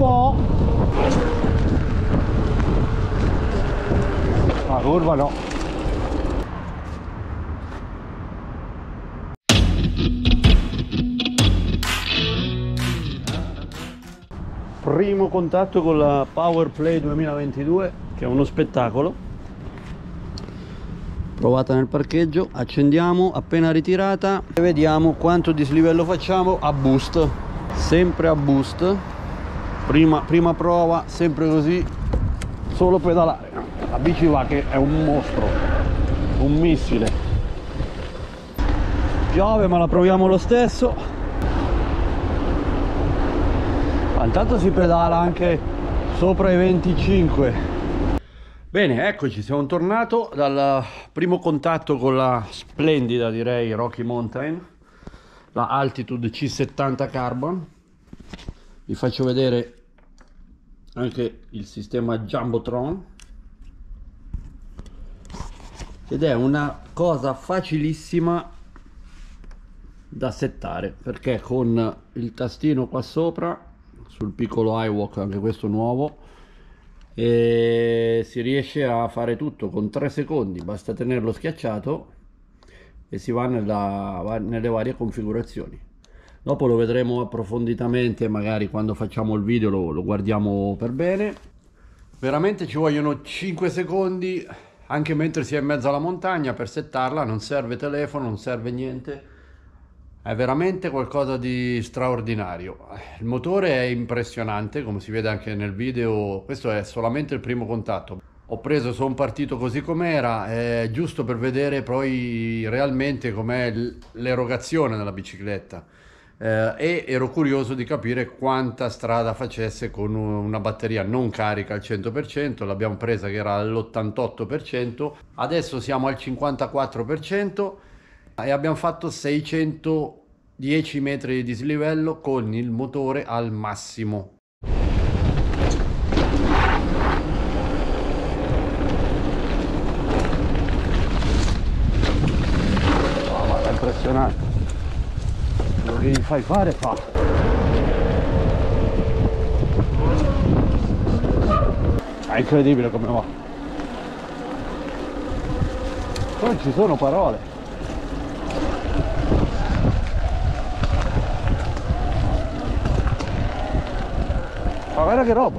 dopo la curva no. Primo contatto con la Power Play 2022 che è uno spettacolo. Provata nel parcheggio accendiamo appena ritirata. E vediamo quanto dislivello facciamo a boost. Sempre a boost prima, prima prova sempre così solo pedalare. La bici va che è un mostro un missile. Piove ma la proviamo lo stesso. Intanto si pedala anche sopra i 25 bene eccoci siamo tornato dal primo contatto con la splendida direi Rocky Mountain la Altitude C70 Carbon. Vi faccio vedere anche il sistema Jumbotron. Ed è una cosa facilissima da settare perché con il tastino qua sopra sul piccolo iWalk anche questo nuovo e si riesce a fare tutto con 3 secondi basta tenerlo schiacciato e si va nella, nelle varie configurazioni dopo lo vedremo approfonditamente magari quando facciamo il video lo, lo guardiamo per bene. Veramente ci vogliono 5 secondi anche mentre si è in mezzo alla montagna per settarla non serve telefono non serve niente. È veramente qualcosa di straordinario. Il motore è impressionante come si vede anche nel video questo è solamente il primo contatto. Ho preso sono partito così com'era è giusto per vedere poi realmente com'è l'erogazione della bicicletta eh, e ero curioso di capire quanta strada facesse con una batteria non carica al 100% l'abbiamo presa che era all'88% adesso siamo al 54% e abbiamo fatto 610 metri di dislivello con il motore al massimo. Impressionante che gli fai fare fa. È incredibile come va. Non ci sono parole. Ma guarda che roba.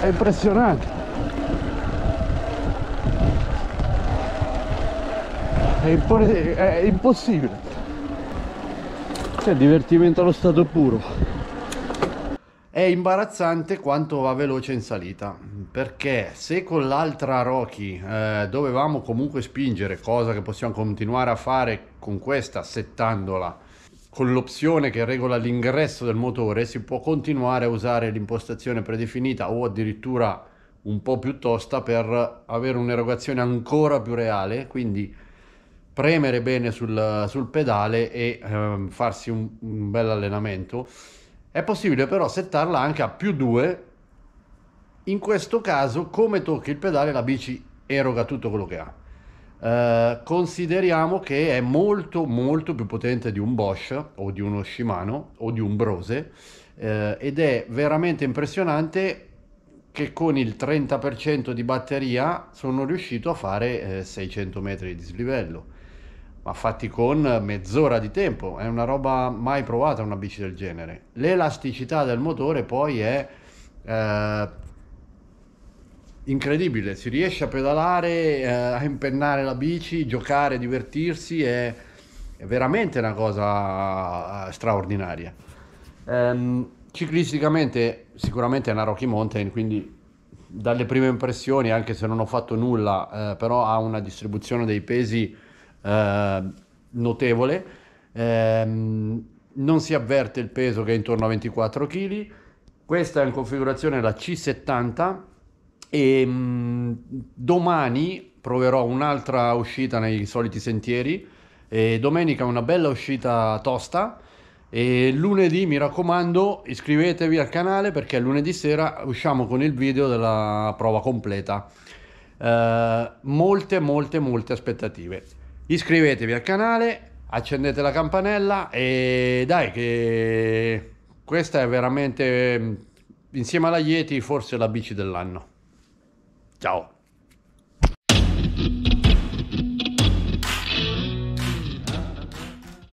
È impressionante. È, impo è impossibile c'è divertimento allo stato puro. È imbarazzante quanto va veloce in salita perché se con l'altra Rocky eh, dovevamo comunque spingere cosa che possiamo continuare a fare con questa settandola con l'opzione che regola l'ingresso del motore si può continuare a usare l'impostazione predefinita o addirittura un po' più tosta per avere un'erogazione ancora più reale quindi premere bene sul, sul pedale e ehm, farsi un, un bel allenamento. È possibile però settarla anche a più 2 in questo caso come tocchi il pedale la bici eroga tutto quello che ha. Uh, consideriamo che è molto molto più potente di un Bosch o di uno Shimano o di un Brose uh, ed è veramente impressionante che con il 30% di batteria sono riuscito a fare uh, 600 metri di dislivello ma fatti con mezz'ora di tempo è una roba mai provata una bici del genere l'elasticità del motore poi è incredibile, si riesce a pedalare, eh, a impennare la bici, giocare, divertirsi, è, è veramente una cosa eh, straordinaria. Ehm, ciclisticamente sicuramente è una Rocky Mountain, quindi dalle prime impressioni, anche se non ho fatto nulla, eh, però ha una distribuzione dei pesi eh, notevole. Ehm, non si avverte il peso che è intorno a 24 kg. Questa è in configurazione la C70 e mh, mm, domani proverò un'altra uscita nei soliti sentieri e domenica una bella uscita tosta e lunedì mi raccomando iscrivetevi al canale perché lunedì sera usciamo con il video della prova completa uh, molte molte molte aspettative iscrivetevi al canale accendete la campanella e dai che questa è veramente insieme alla Yeti forse la bici dell'anno. Ciao!